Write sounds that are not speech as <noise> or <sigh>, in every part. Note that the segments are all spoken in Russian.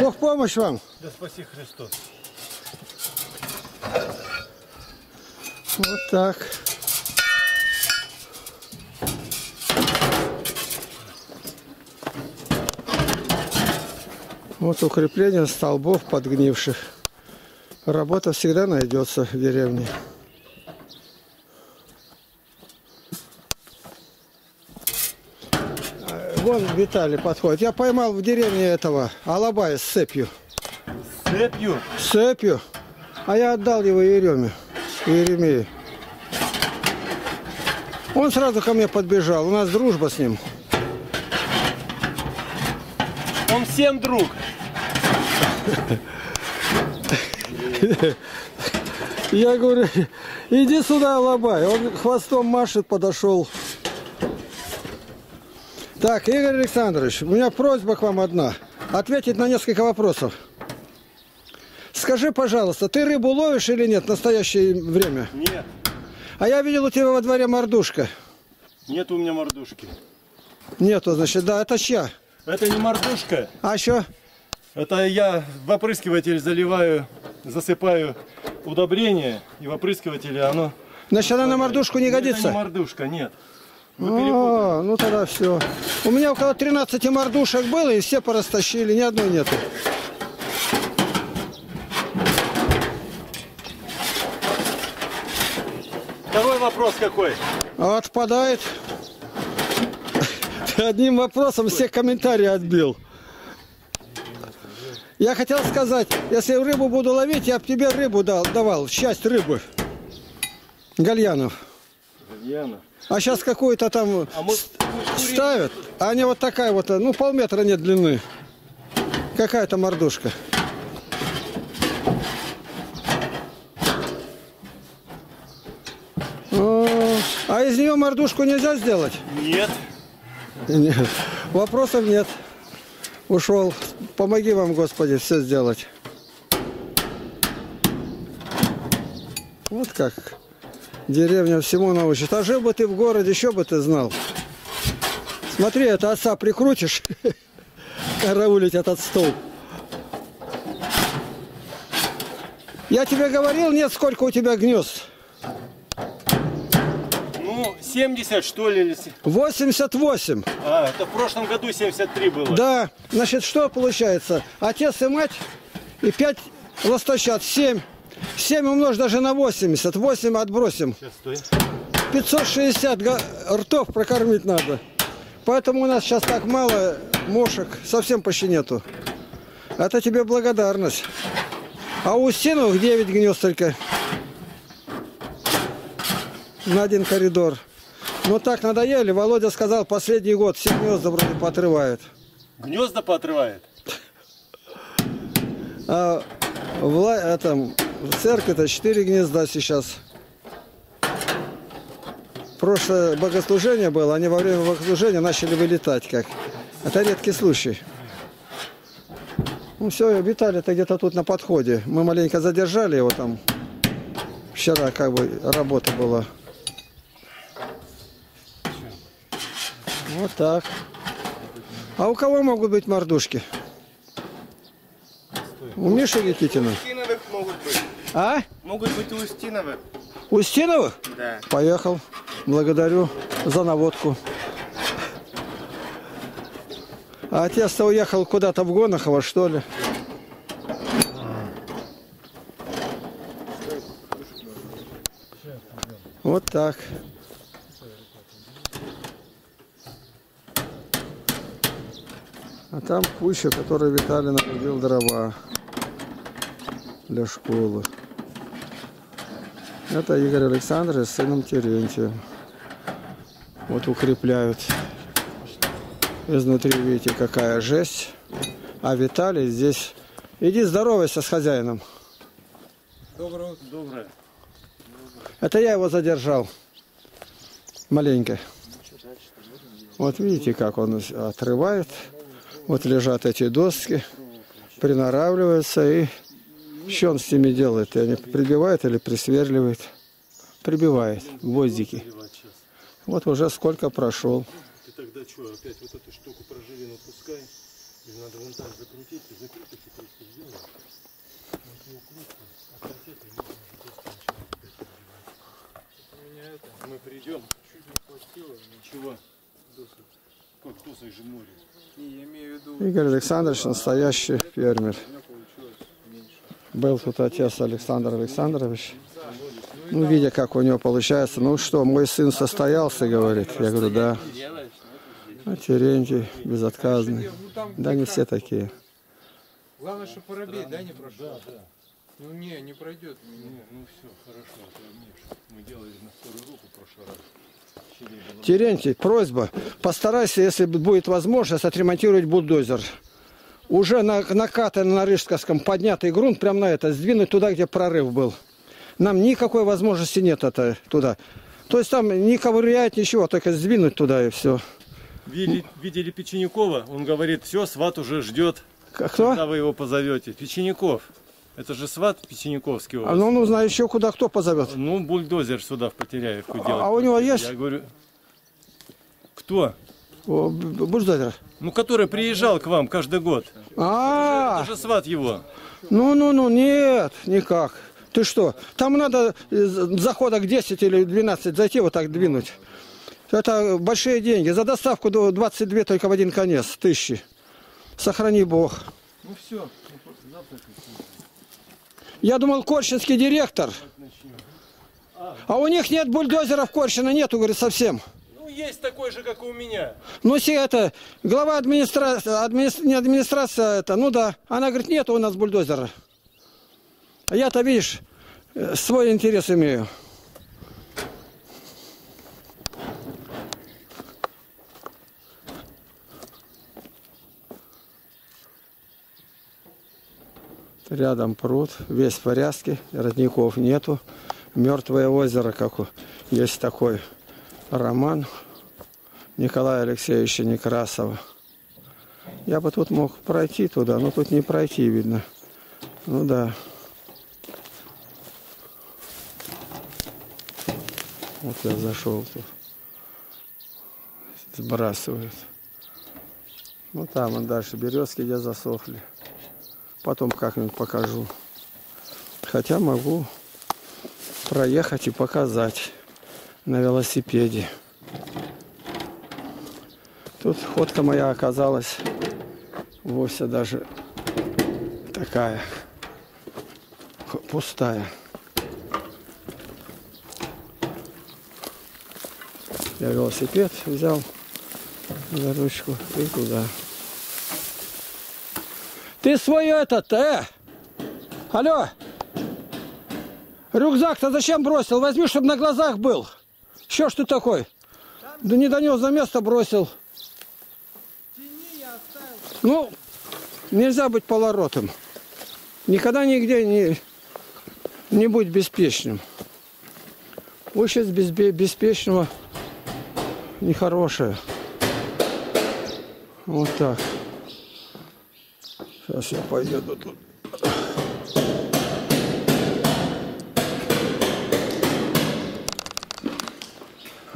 Бог помощь вам. Да спаси Христос. Вот так. Вот укрепление столбов подгнивших. Работа всегда найдется в деревне. Вон Виталий подходит. Я поймал в деревне этого алабая с цепью. Цепью. С цепью. А я отдал его Ереме. Еремею. Он сразу ко мне подбежал. У нас дружба с ним. Он всем друг. Я говорю, иди сюда, Алабай. Он хвостом машет, подошел. Так, Игорь Александрович, у меня просьба к вам одна. Ответить на несколько вопросов. Скажи, пожалуйста, ты рыбу ловишь или нет в настоящее время? Нет. А я видел у тебя во дворе мордушка. Нет у меня мордушки. Нету, значит, да, это чья? Это не мордушка. А что? Это я в опрыскиватель заливаю, засыпаю удобрение. И в опрыскивателе оно... Значит, она на мордушку не Это годится? не мордушка, нет. Перепутали. А, ну тогда все. У меня около 13 мордушек было, и все порастащили, ни одной нету. Второй вопрос какой? А Отпадает. Ты одним вопросом все комментарии отбил. Я хотел сказать, если рыбу буду ловить, я бы тебе рыбу дал, давал, часть рыбы. Гальянов. Яна. А сейчас какую-то там А мы ставят, а они вот такая вот, ну полметра нет длины. Какая-то мордушка. О, А из нее мордушку нельзя сделать? Нет. Нет. Вопросов нет. Ушел. Помоги вам, Господи, все сделать. Вот как деревня всему научит. А жил бы ты в городе, еще бы ты знал. Смотри, это отца прикрутишь, <laughs> караулить этот стол. Я тебе говорил, нет, сколько у тебя гнезд? Ну, 70 что ли? или се- 88. А, это в прошлом году 73 было. Да, значит, что получается? Отец и мать и 5 ласточат, 7. 7 умножь даже на 80, 8 отбросим. Сейчас, стой. 560 га- ртов прокормить надо. Поэтому у нас сейчас так мало мошек, совсем почти нету. Это тебе благодарность. А у Устиновых 9 гнезд только. На один коридор. Ну так надоели. Володя сказал, последний год все гнезда вроде поотрывают. Гнезда поотрывает. А в, ла- этом, в церкви-то 4 гнезда сейчас. Прошлое богослужение было, они во время богослужения начали вылетать как. Это редкий случай. Ну все, Виталий-то где-то тут на подходе. Мы маленько задержали его там. Вчера как бы работа была. Вот так. А у кого могут быть мордушки? У Миши Никитина. Могут быть. А? Могут быть у Устиновых. Устиновых? Да. Поехал. Благодарю за наводку. А отец-то уехал куда-то в Гонохово, что ли? Вот так. А там куча, которой Виталий наводил дрова для школы. Это Игорь Александрович с сыном Терентием. Вот укрепляют. Изнутри видите, какая жесть. А Виталий здесь... Иди здоровайся с хозяином. Доброе. Доброе. Это я его задержал. Маленько. Вот видите, как он отрывает. Вот лежат эти доски. Приноравливаются и что он с ними делает? Они прибивает или присверливает? Прибивает гвоздики. Вот уже сколько прошел. Ты тогда что, опять вот эту штуку прожили, напускай? Или надо вон там закрутить и закрутить и просто сделать? Мы придем, чуть не хватило, ничего. Как досок же море. Игорь Александрович настоящий фермер. Был тут отец Александр Александрович. Ну, видя, как у него получается. Ну что, мой сын состоялся, говорит. Я говорю, да. А Терентий безотказный. Да, не все такие. главное, что воробей, да, не прошел? Ну не, не пройдет. Не, ну все, хорошо. Мы делали на вторую руку в прошлый раз. Терентий, просьба, постарайся, если будет возможность, отремонтировать бульдозер. Уже на, накатан на Рижском поднятый грунт, прям на это, сдвинуть туда, где прорыв был. Нам никакой возможности нет это туда. То есть там не ковырять, ничего, только сдвинуть туда и все. Видели, видели Печенюкова? Он говорит, все, сват уже ждет, Кто? когда вы его позовете. Печенюков. Это же сват Печенюковский у А вас. ну нужно еще куда кто позовет. Ну, бульдозер сюда в Потеряевку делать. а у него есть? Я говорю, кто? О, б- б- бульдозер. Ну, который приезжал к вам каждый год. А, Это же сват его. ну, ну, ну, нет, никак. Ты что? Там надо заходок 10 или 12 зайти вот так двинуть. Это большие деньги. За доставку до 22 только в один конец. Тысячи. Сохрани Бог. Ну все. Я думал, Корчинский директор. А у них нет бульдозеров Корчина, нету, говорит, совсем. Есть такой же, как и у меня. Ну, все это, глава администрации, администра- не администрация, это, ну да. Она говорит, нет у нас бульдозера. А я-то, видишь, э, свой интерес имею. Рядом пруд, весь в порядке, родников нету. Мертвое озеро, как есть такой роман Николая Алексеевича Некрасова. Я бы тут мог пройти туда, но тут не пройти, видно. Ну да. Вот я зашел тут. Сбрасывают. Ну там он дальше березки, где засохли. Потом как-нибудь покажу. Хотя могу проехать и показать на велосипеде. Тут ходка моя оказалась вовсе даже такая пустая. Я велосипед взял за ручку и туда. Ты свой этот, э! Алло! Рюкзак-то зачем бросил? Возьми, чтобы на глазах был. Что ж ты такой? Да не донес за место бросил. Ну, нельзя быть поворотом. Никогда нигде не, не будь беспечным. Участь без, беспечного нехорошая. Вот так. Сейчас я поеду тут.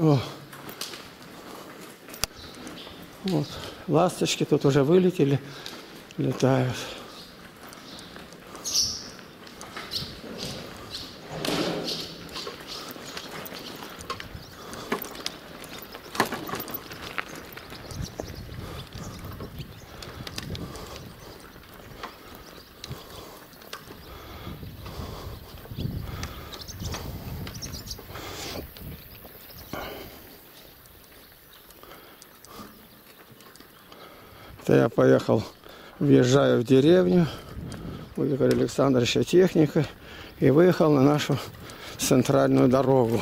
О. Вот. Ласточки тут уже вылетели, летают. Это я поехал, въезжаю в деревню, у Игоря Александровича техника, и выехал на нашу центральную дорогу.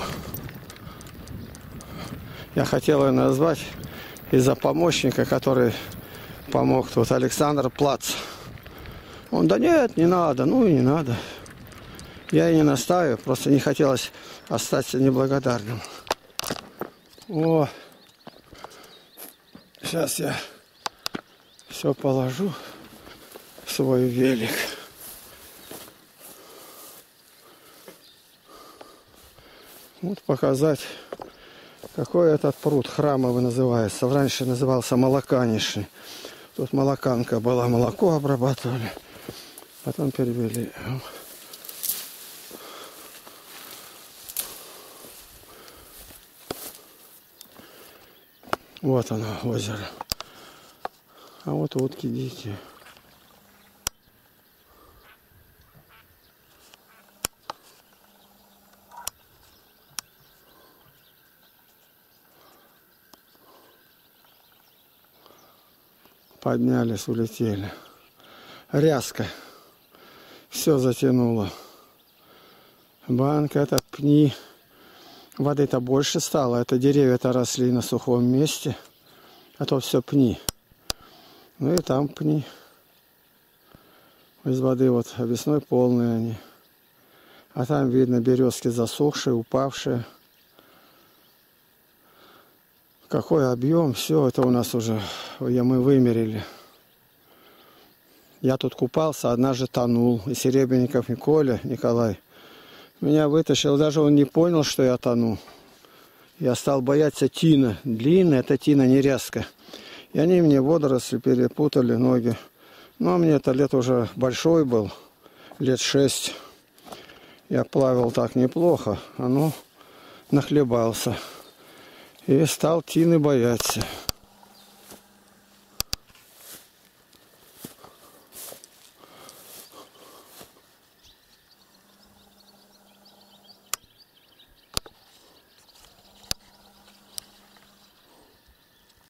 Я хотел ее назвать из-за помощника, который помог тут, Александр Плац. Он, да нет, не надо, ну и не надо. Я и не настаиваю, просто не хотелось остаться неблагодарным. О, сейчас я все положу в свой велик. Вот показать, какой этот пруд храмовый называется. Раньше назывался Молоканишный. Тут молоканка была, молоко обрабатывали. Потом перевели. Вот оно, озеро. А вот утки дикие. Поднялись, улетели. Ряска. Все затянуло. Банка, это пни. Воды-то больше стало. Это деревья-то росли на сухом месте. А то все пни. Ну и там пни. Из воды вот весной полные они. А там видно березки засохшие, упавшие. Какой объем, все это у нас уже я мы вымерили. Я тут купался, однажды тонул. И Серебренников, и Коля, Николай. Меня вытащил, даже он не понял, что я тону. Я стал бояться тина. Длинная это тина, не резко. И они мне водоросли перепутали ноги. Ну, а мне-то лет уже большой был, лет шесть. Я плавал так неплохо, а ну, нахлебался. И стал тины бояться.